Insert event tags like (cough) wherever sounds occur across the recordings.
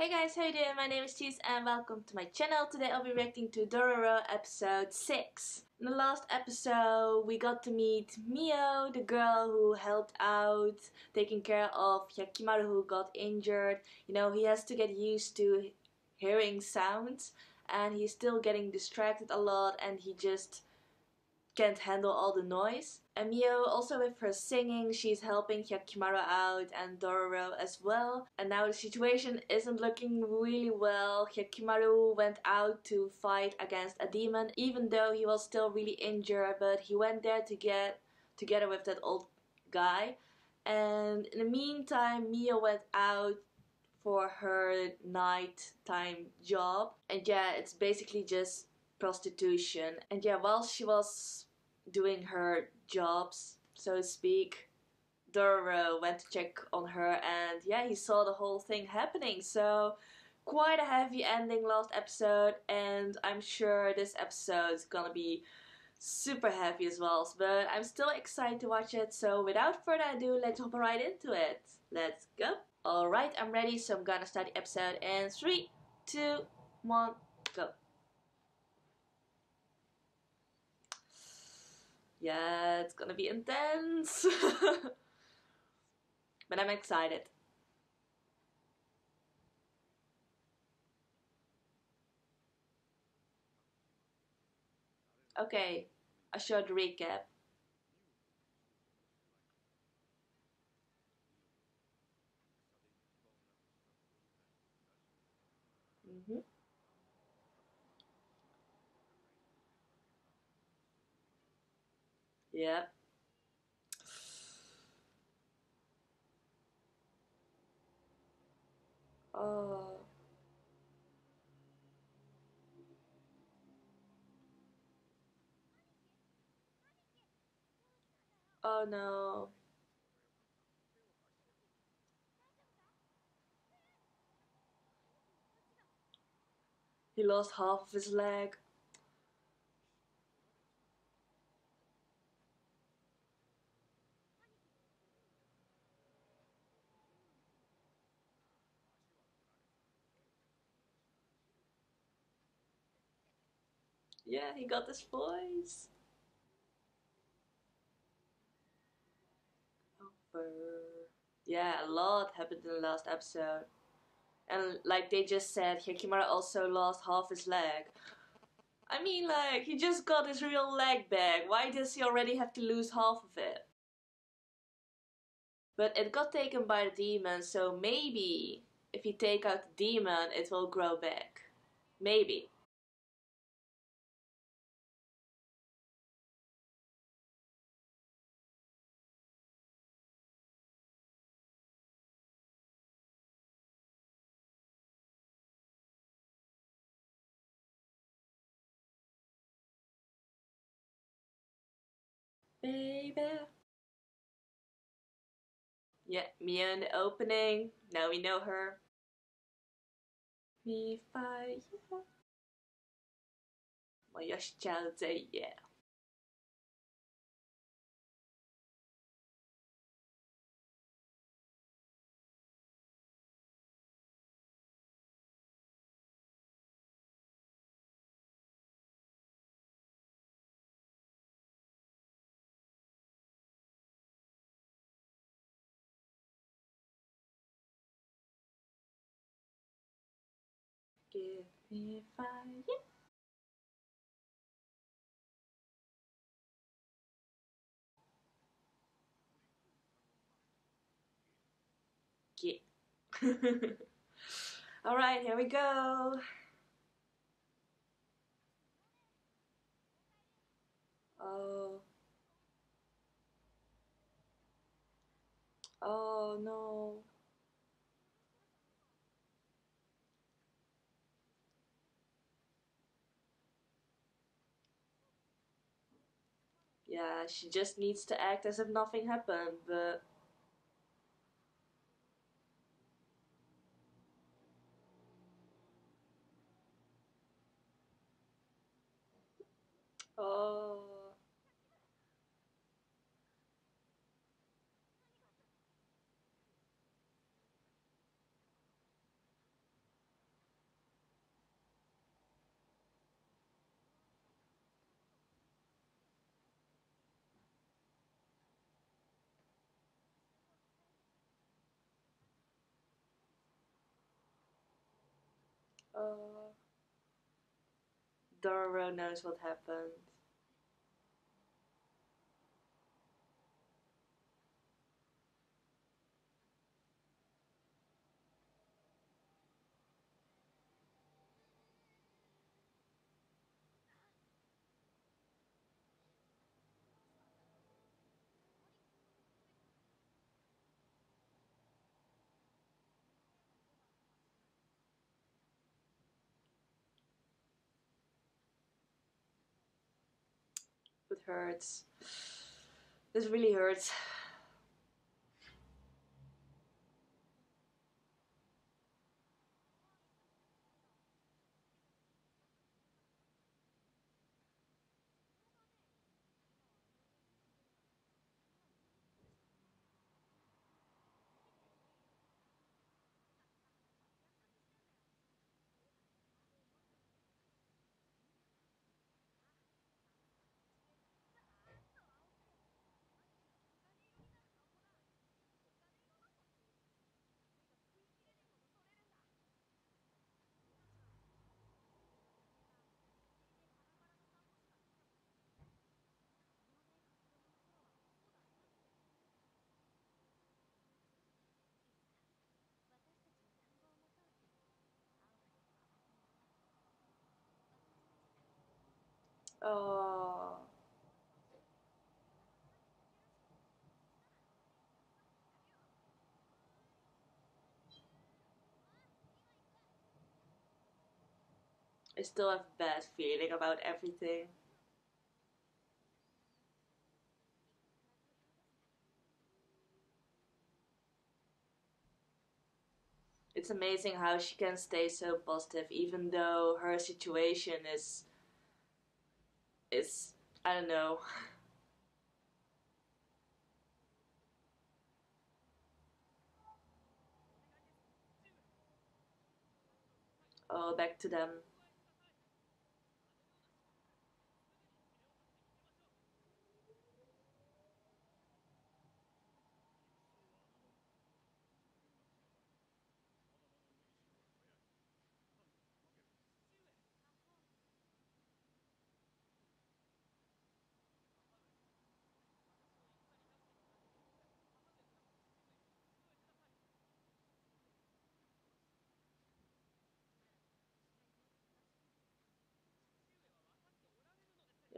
Hey guys, how you doing? My name is Cheese and welcome to my channel. Today I'll be reacting to Dororo episode 6. In the last episode we got to meet Mio, the girl who helped out taking care of Hyakkimaru who got injured. You know, he has to get used to hearing sounds and he's still getting distracted a lot and he just can't handle all the noise. And Mio, also with her singing, she's helping Hyakkimaru out and Dororo as well. And now the situation isn't looking really well. Hyakkimaru went out to fight against a demon, even though he was still really injured, but he went there to get together with that old guy. And in the meantime, Mio went out for her nighttime job. And yeah, it's basically just prostitution. And yeah, while she was doing her jobs, so to speak, Dora went to check on her and yeah, he saw the whole thing happening. So quite a heavy ending last episode and I'm sure this episode is gonna be super heavy as well. But I'm still excited to watch it. So without further ado, let's hop right into it. Let's go. Alright, I'm ready. So I'm gonna start the episode in 3, 2, 1, Yeah, it's gonna be intense. (laughs) but I'm excited. Okay, a short recap. Yep. Oh. Oh no. He lost half of his leg. Yeah, he got his voice. Yeah, a lot happened in the last episode. And like they just said, Hyakkimaru also lost half his leg. I mean, like, he just got his real leg back. Why does he already have to lose half of it? But it got taken by the demon, so maybe if you take out the demon, it will grow back. Maybe. bear. Yeah, Mio in the opening. Now we know her. Me fight, yeah. My Yoshi child say yeah. Give me fire. Yeah. (laughs) Alright, here we go. Oh. Oh no. Yeah, she just needs to act as if nothing happened, but... Oh... Uh, Dororo knows what happened. It hurts. This really hurts. Oh. I still have bad feeling about everything. It's amazing how she can stay so positive even though her situation is is I don't know. (laughs) Oh, back to them.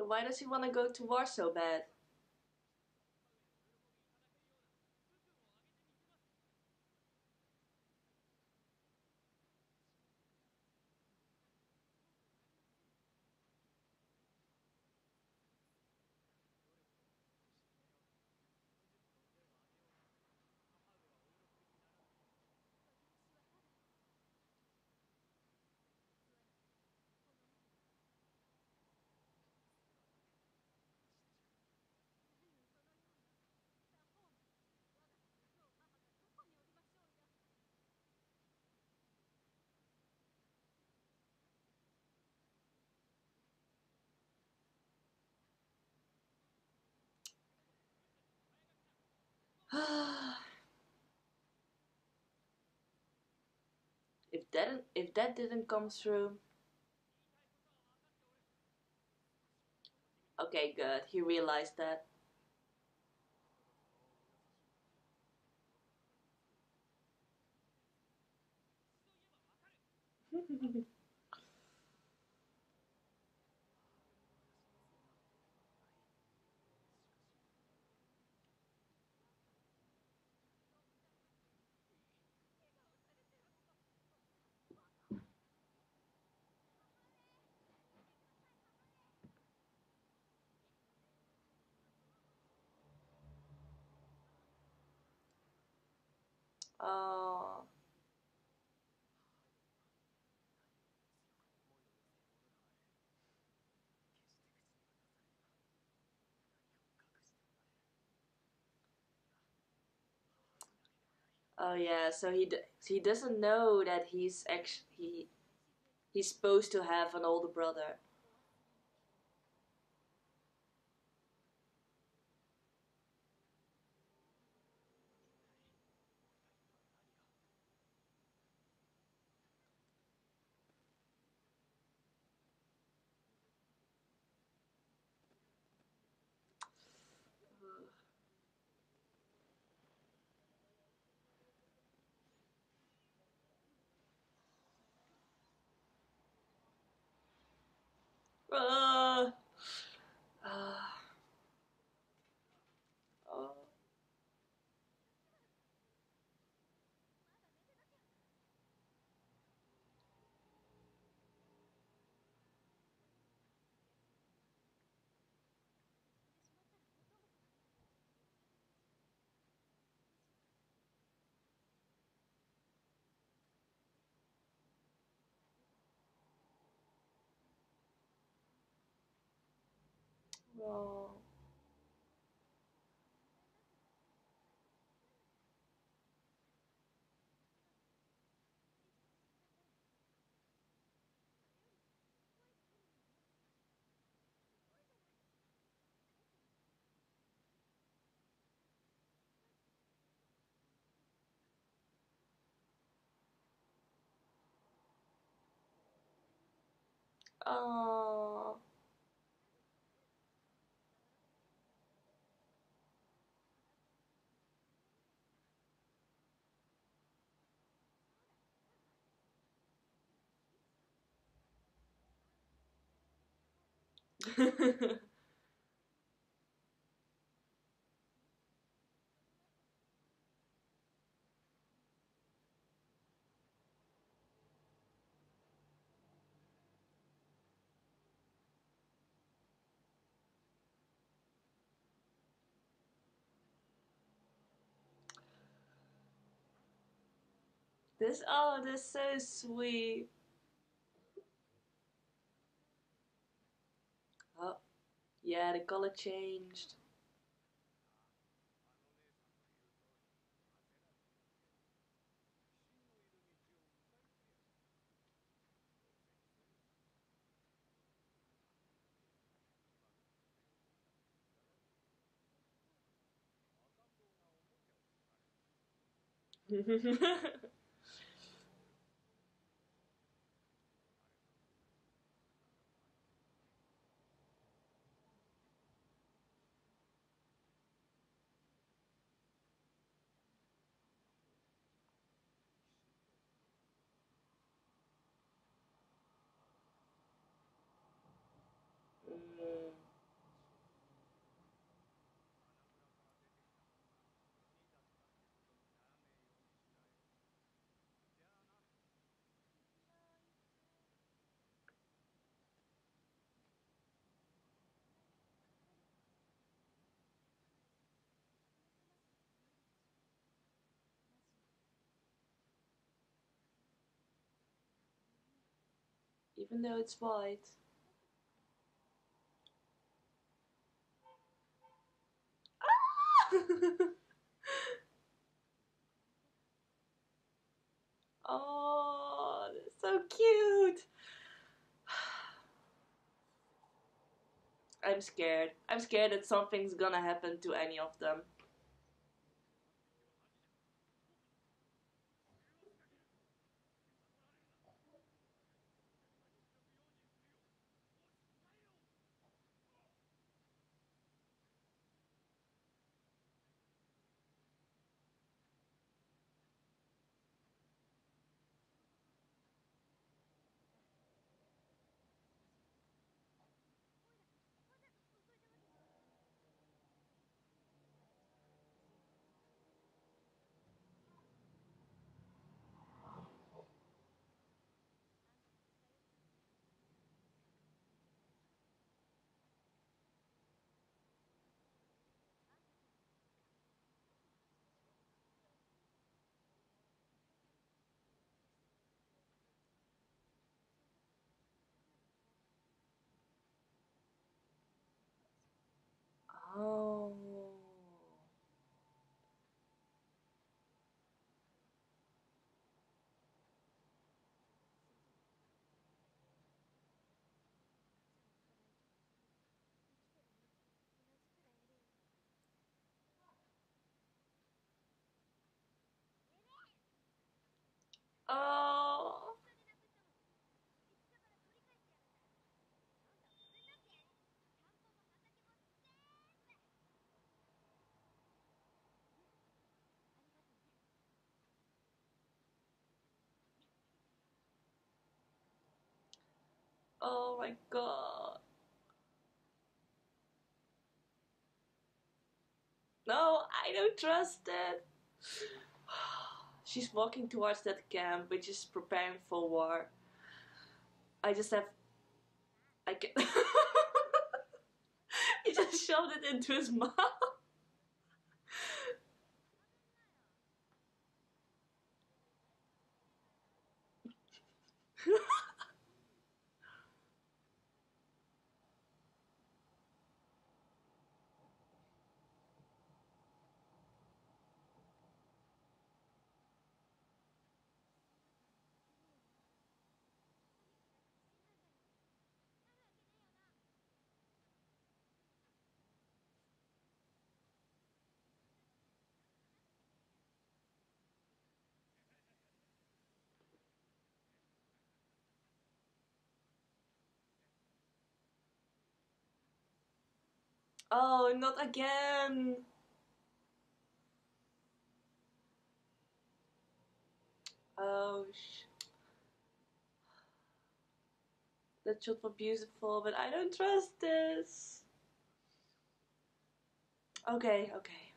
Why does he want to go to war so bad? (sighs) if that if that didn't come through. Okay good. He realized that Oh. Oh yeah, so he he doesn't know that he's actually he he's supposed to have an older brother. Oh. Oh. This oh, that's so sweet. Oh, yeah, the color changed. (laughs) Even though it's white. oh, that's so cute. (sighs) I'm scared. I'm scared that something's gonna happen to any of them. Oh. Oh my god. No, I don't trust it. She's walking towards that camp, which is preparing for war. I just have. I can. (laughs) he just shoved it into his (laughs) mouth. Oh, not again. Oh, sh That shot was beautiful, but I don't trust this. Okay, okay.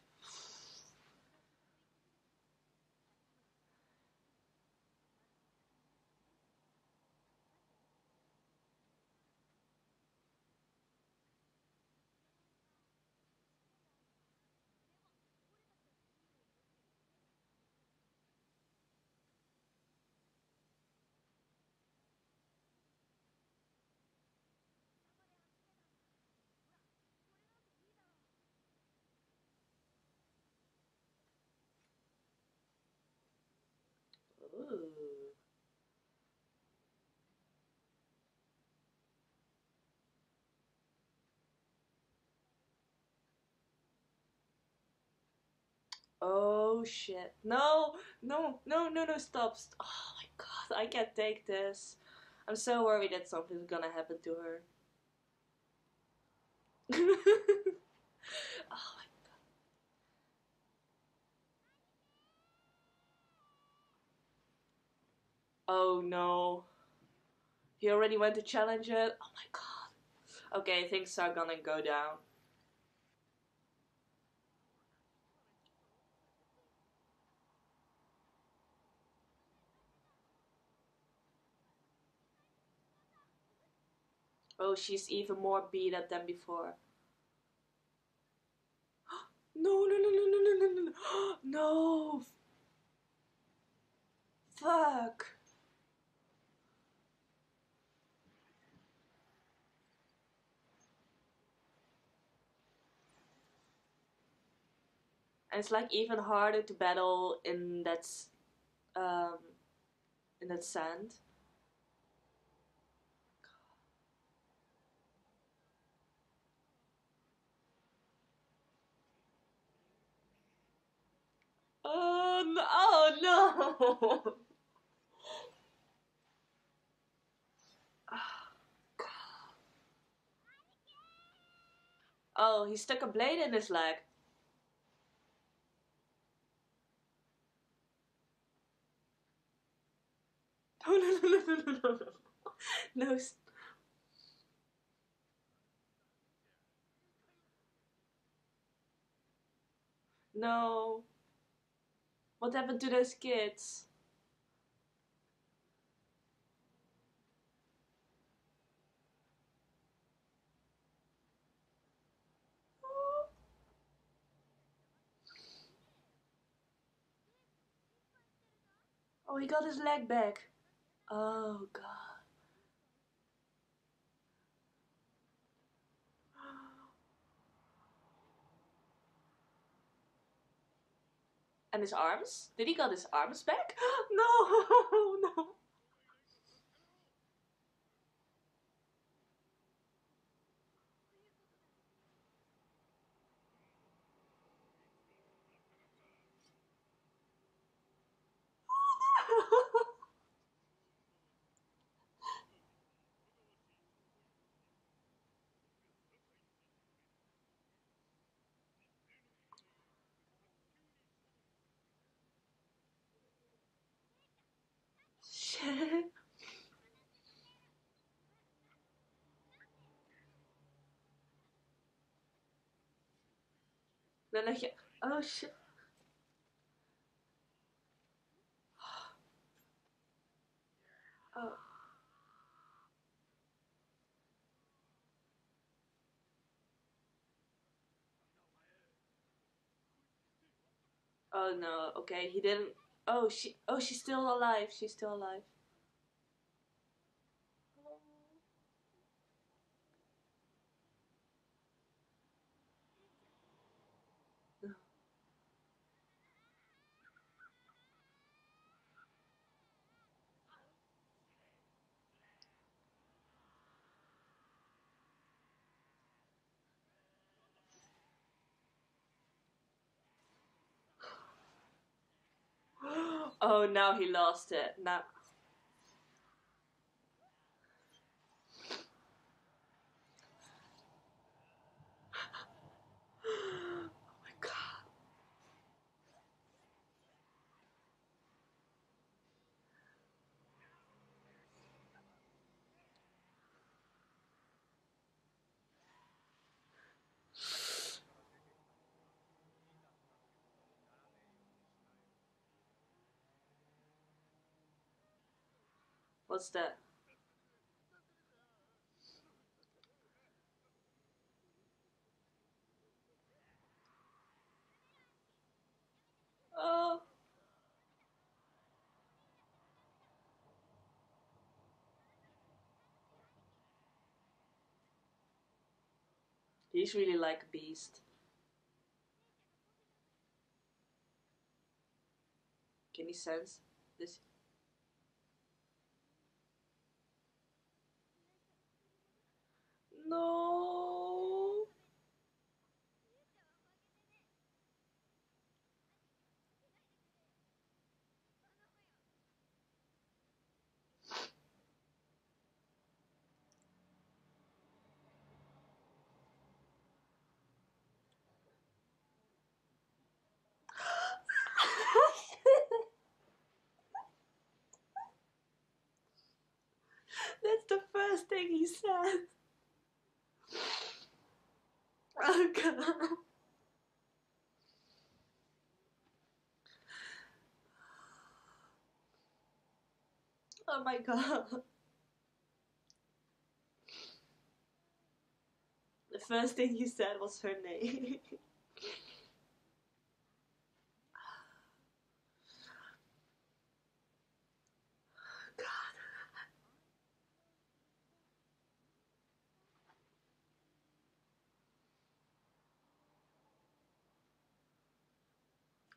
Oh shit. No, no, no, no, no, stop. St oh my god, I can't take this. I'm so worried that something's gonna happen to her. (laughs) oh my god. Oh no. He already went to challenge it? Oh my god. Okay, things are gonna go down. Oh, she's even more beat up than before. (gasps) No, no, no, no, no, no, no, no, no. (gasps) And it's like even harder to battle in that um in that sand. Oh no! (laughs) Oh no! Oh, he stuck a blade in his leg. (laughs) No, no, no, no, no, no, no. No. No. What happened to those kids? Oh, he got his leg back. Oh, God. And his arms? Did he got his arms back? (gasps) no, (laughs) no. Shit. Dacht je, oh shit. (sighs) Oh. Oh no, okay, he didn't. Oh, she. Oh, she's still alive. She's still alive. Oh, now he lost it. Now. What's that? Oh. He's really like a beast. Can you sense this? No. (laughs) That's the first thing he said. (laughs) Oh. My god. The first thing he said was her name. (laughs)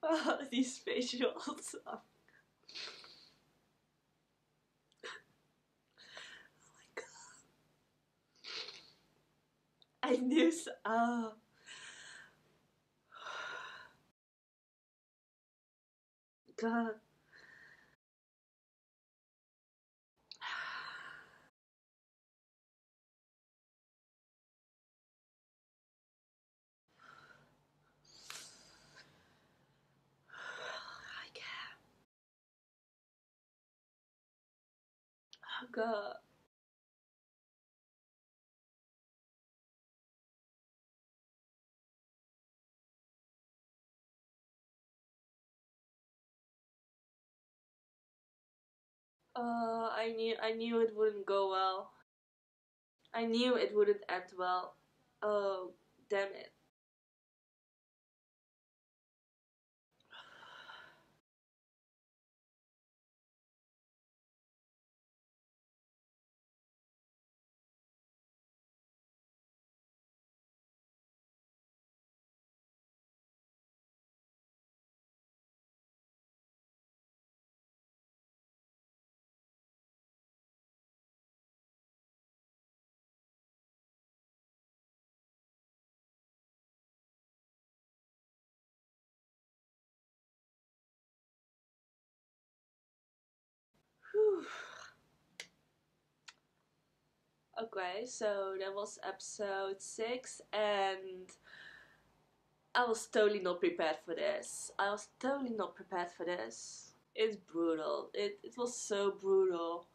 (laughs) these facials. (laughs) Oh my god. I knew so. Oh. God. Uh, I knew I knew it wouldn't go well. I knew it wouldn't end well. Oh, damn it. Okay, so that was episode 6 and I was totally not prepared for this. I was totally not prepared for this. It's brutal. It it was so brutal.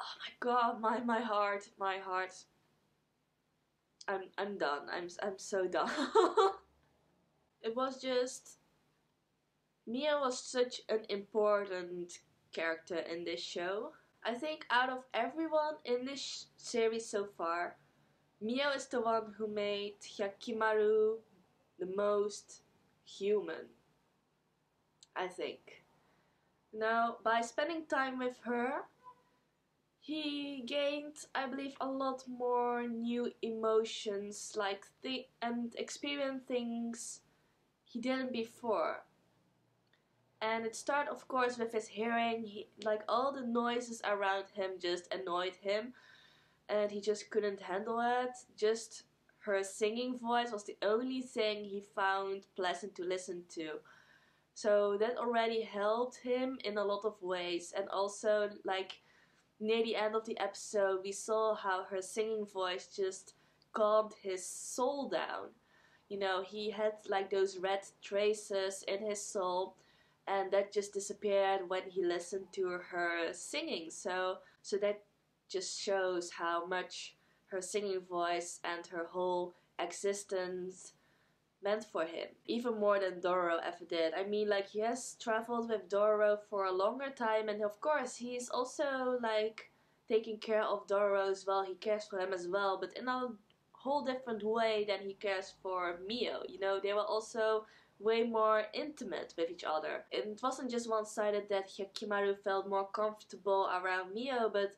Oh my god, my my heart, my heart. I'm I'm done. I'm I'm so (laughs) done. it was just Mio was such an important character in this show. I think out of everyone in this series so far, Mio is the one who made Hyakkimaru the most human. I think. Now, by spending time with her, he gained, I believe, a lot more new emotions, like th- and experienced things he didn't before. And it started, of course, with his hearing. He, like all the noises around him just annoyed him, and he just couldn't handle it. Just her singing voice was the only thing he found pleasant to listen to. So that already helped him in a lot of ways. And also, like near the end of the episode, we saw how her singing voice just calmed his soul down. You know, he had like those red traces in his soul and that just disappeared when he listened to her singing. So so that just shows how much her singing voice and her whole existence meant for him, even more than Doro ever did. I mean, like, he has traveled with Doro for a longer time, and of course, he's also, like, taking care of Doro as well. He cares for him as well, but in a whole different way than he cares for Mio. You know, they were also way more intimate with each other. It wasn't just one-sided that Hyakkimaru felt more comfortable around Mio, but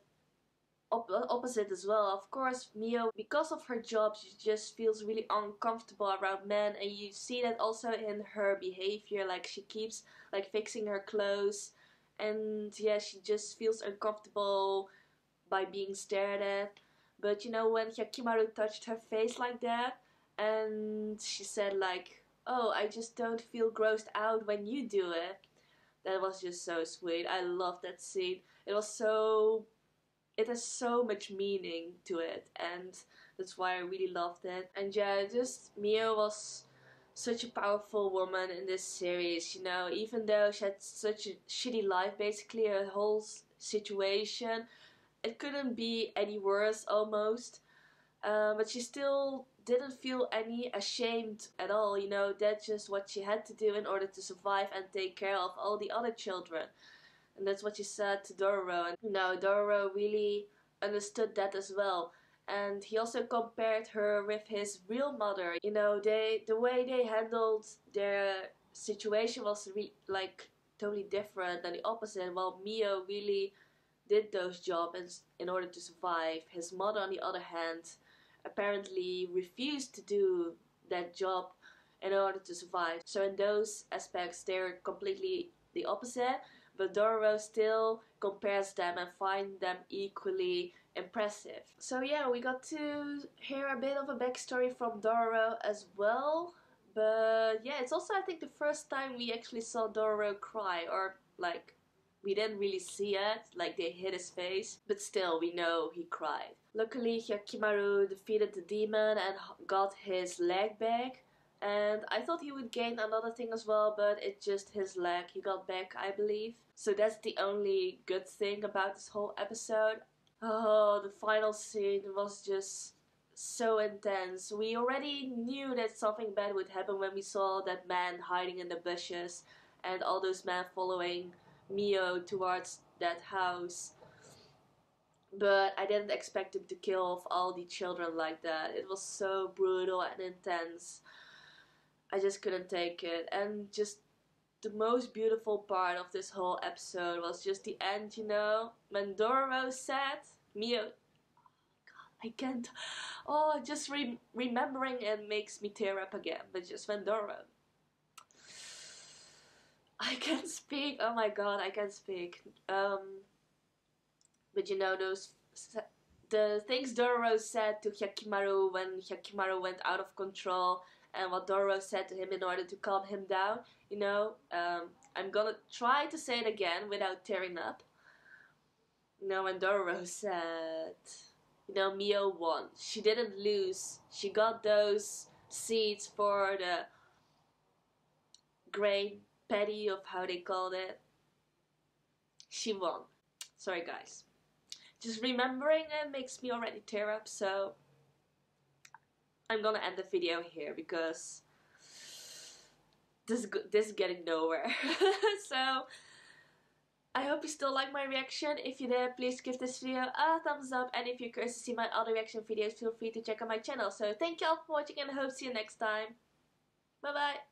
op opposite as well. Of course, Mio, because of her job, she just feels really uncomfortable around men, and you see that also in her behavior. Like she keeps like fixing her clothes, and yeah, she just feels uncomfortable by being stared at. But you know, when Hyakkimaru touched her face like that, and she said like, "Oh, I just don't feel grossed out when you do it." That was just so sweet. I love that scene. It was so it has so much meaning to it and that's why I really loved it. And yeah, just Mio was such a powerful woman in this series, you know, even though she had such a shitty life basically, her whole situation, it couldn't be any worse almost. Uh, but she still didn't feel any ashamed at all, you know, that's just what she had to do in order to survive and take care of all the other children. And that's what she said to Dororo. And you know, Dororo really understood that as well. And he also compared her with his real mother. You know, they the way they handled their situation was like totally different than the opposite. While Mio really did those jobs in order to survive, his mother, on the other hand, apparently refused to do that job in order to survive. So in those aspects, they're completely the opposite but Dororo still compares them and finds them equally impressive. So yeah, we got to hear a bit of a backstory from Dororo as well. But yeah, it's also I think the first time we actually saw Dororo cry or like we didn't really see it, like they hit his face, but still we know he cried. Luckily Hyakkimaru defeated the demon and got his leg back. And I thought he would gain another thing as well, but it's just his leg he got back, I believe. So that's the only good thing about this whole episode. Oh, the final scene was just so intense. We already knew that something bad would happen when we saw that man hiding in the bushes and all those men following Mio towards that house. But I didn't expect him to kill off all the children like that. It was so brutal and intense. I just couldn't take it. And just the most beautiful part of this whole episode was just the end, you know? When Dororo said, Mio, oh God, I can't, oh, just re remembering it makes me tear up again. But just when Dororo, I can't speak, oh my God, I can't speak. Um, but you know, those, the things Dororo said to Hyakkimaru when Hyakkimaru went out of control and what Dororo said to him in order to calm him down. You know, um, I'm gonna try to say it again without tearing up. You know, when Dororo said, you know, Mio won. She didn't lose. She got those seeds for the grain patty of how they called it. She won. Sorry guys. Just remembering it makes me already tear up, so I'm gonna end the video here because this this is getting nowhere. (laughs) so I hope you still like my reaction. If you did, please give this video a thumbs up. And if you're curious to see my other reaction videos, feel free to check out my channel. So thank you all for watching and I hope to see you next time. Bye bye.